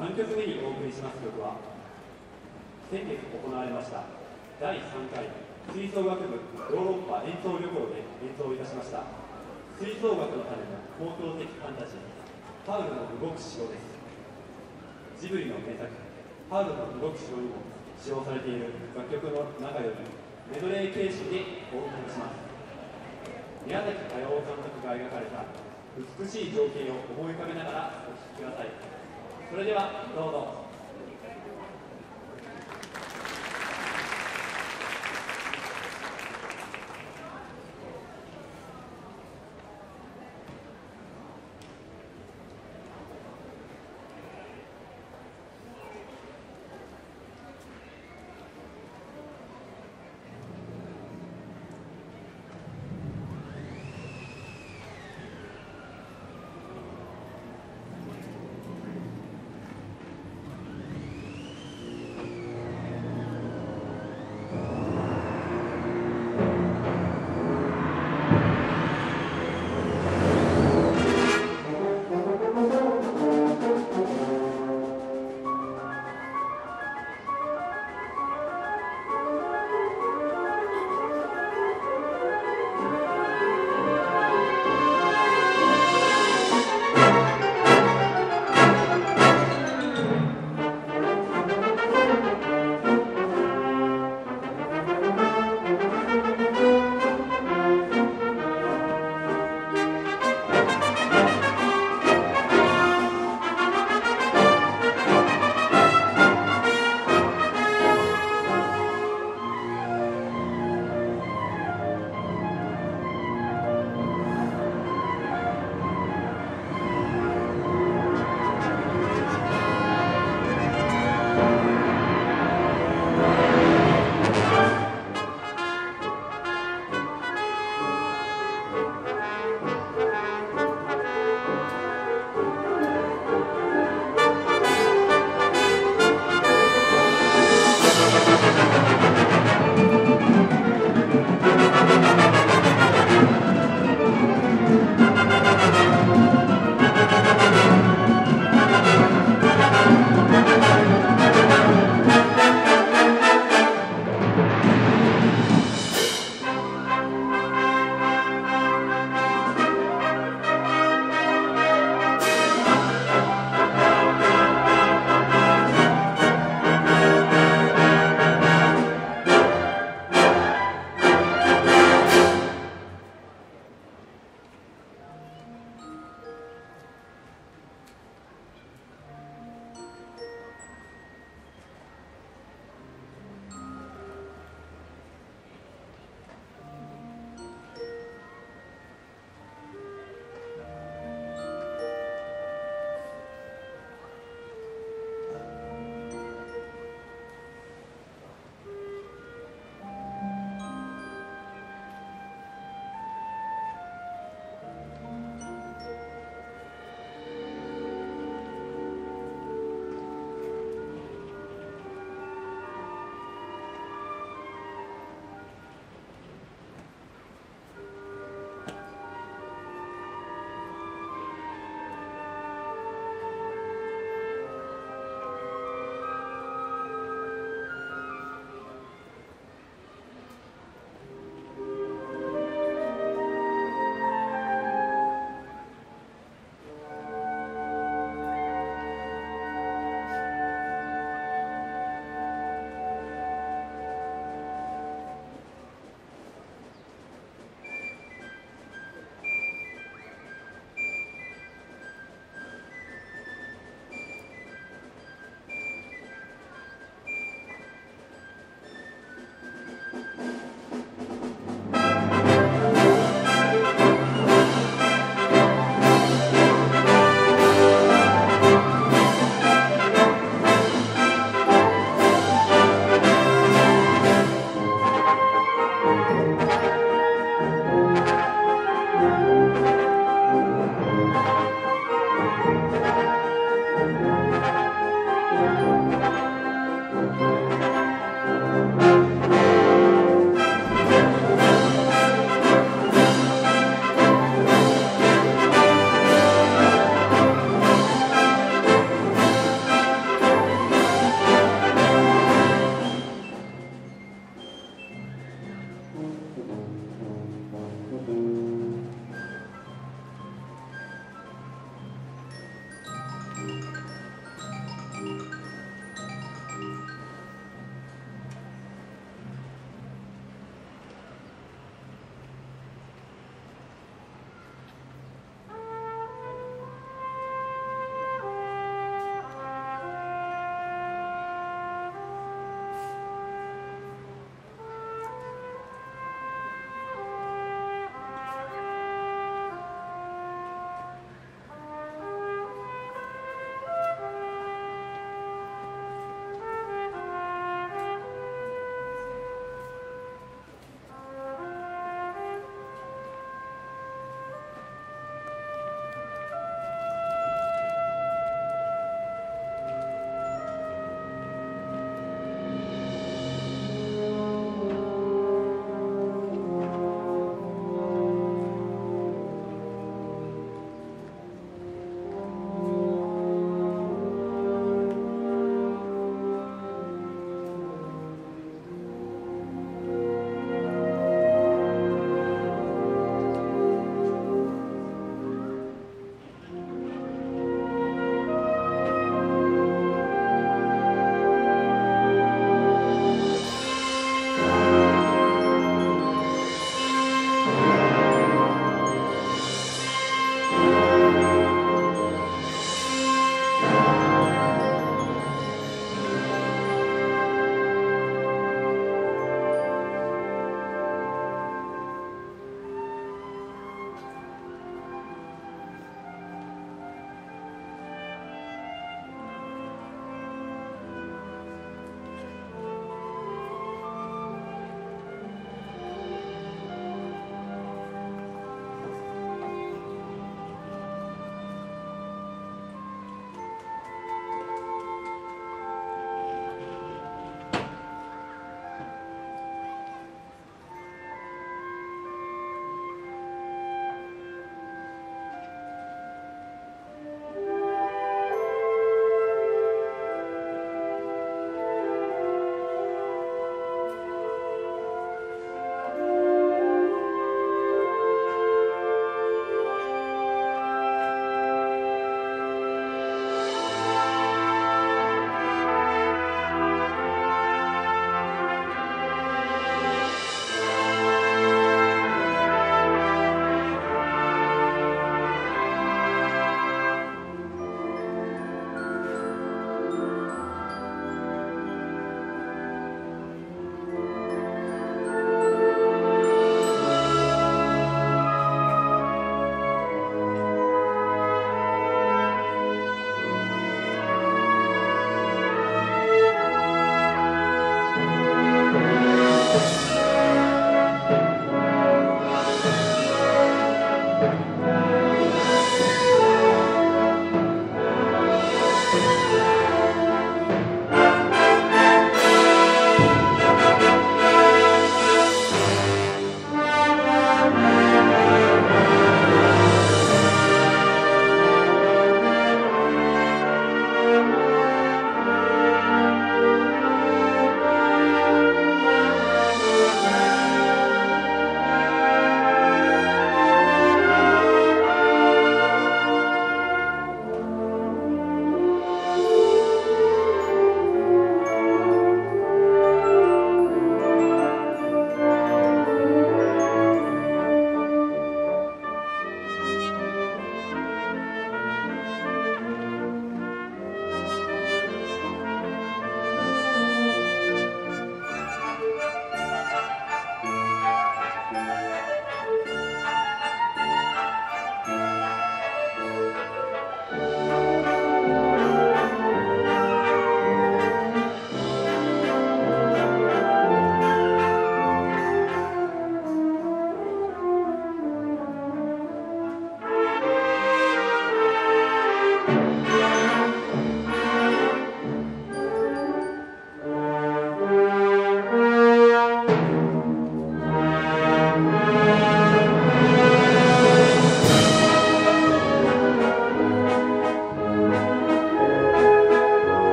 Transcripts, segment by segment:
3曲目にお送りします曲は先月行われました第3回吹奏楽部ヨーロッパ演奏旅行で演奏いたしました吹奏楽のための公共的ファンタジーパウルの動く城です。ジブリの名作パウルの動く城にも使用されている楽曲の中よりメドレー形式でお送りします。宮崎駿監督が描かれた美しい情景を思い浮かべながらお聴きください。それではどうぞ。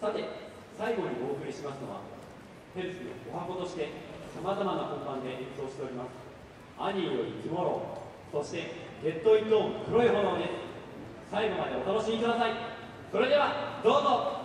さて最後にお送りしますのは HERZ の十八番としてさまざまな本番で演奏しております「アニーよりトゥモロー」そして「 Get It On 黒い炎」です最後までお楽しみください。それではどうぞ。